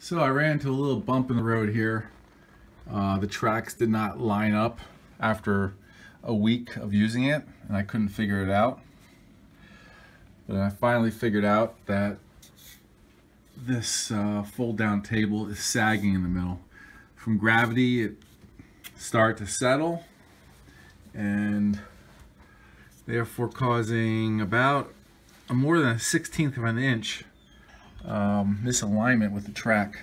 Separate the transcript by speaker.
Speaker 1: So I ran into a little bump in the road here. Uh, the tracks did not line up after a week of using it and I couldn't figure it out. But I finally figured out that this uh, fold down table is sagging in the middle. From gravity it start to settle and therefore causing about a more than a 16th of an inch um, misalignment with the track.